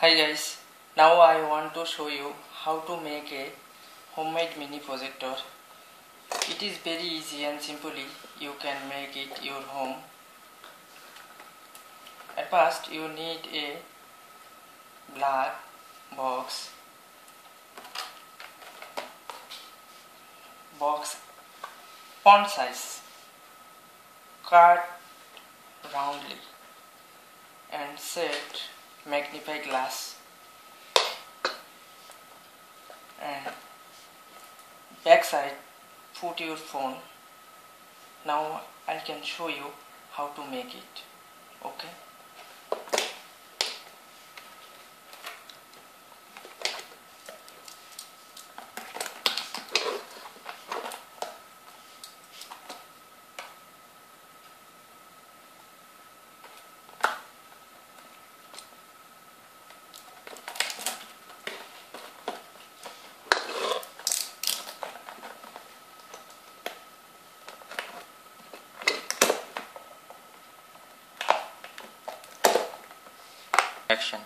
Hi guys, now I want to show you how to make a homemade mini projector. It is very easy and simply you can make it your home. At first you need a black box box font size cut roundly and set magnify glass. And backside put your phone. Now I can show you how to make it. Okay action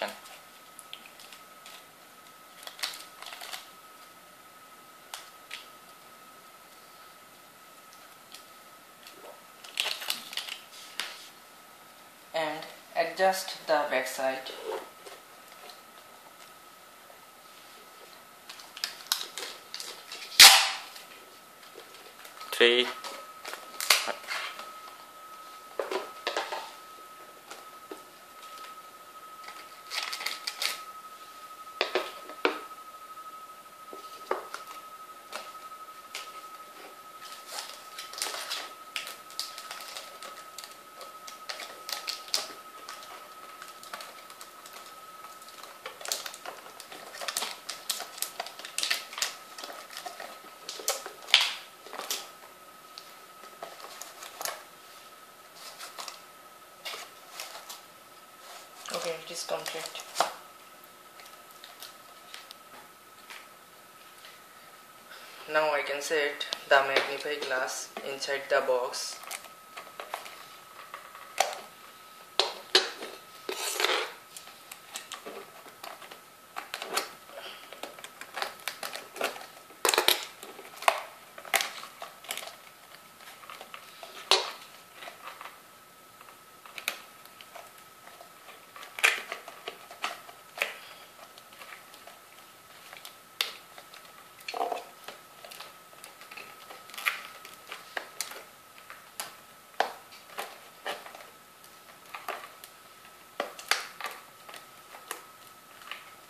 action. And adjust the backside. Three okay it is complete now I can set the magnify glass inside the box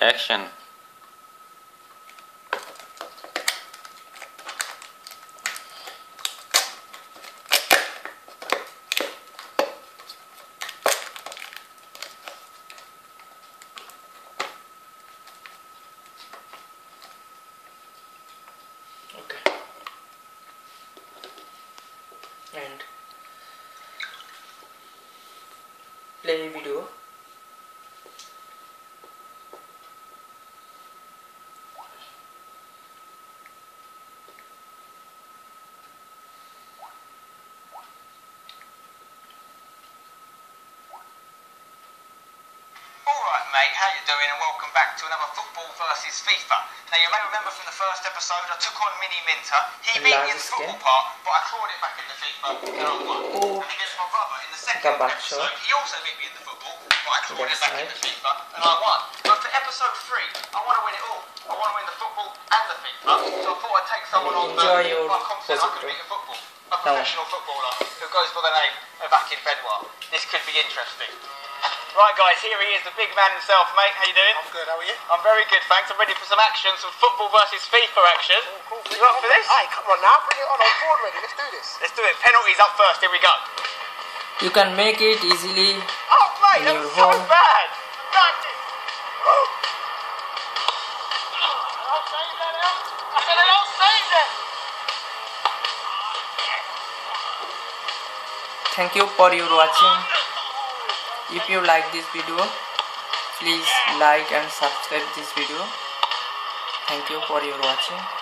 action. Okay. And play video mate, how you doing and welcome back to another Football versus FIFA. Now you may remember from the first episode I took on Mini Minter. He beat me in the football part, but I clawed it back in the FIFA and I won. Oh. And against my brother in the second back episode, he also beat me in the football, but I clawed it back in the FIFA and I won. But for episode 3, I want to win it all. I want to win the football and the FIFA. So I thought I'd take someone on the, my confident I could beat a football. A professional footballer who goes by the name of Akinfenwa. This could be interesting. Right, guys, here he is, the big man himself, mate. How you doing? I'm good, how are you? I'm very good, thanks. I'm ready for some action, some football versus FIFA action. Oh, you up for this? Hey, come on now, bring it on. I'm bored already. Let's do this. Let's do it. Penalties up first. Here we go. you can make it easily Oh, mate, that In was so home. bad. Nothing. Oh. I'll save that. I said I don't save that. thank you for your watching if you like this video please like and subscribe this video. Thank you for your watching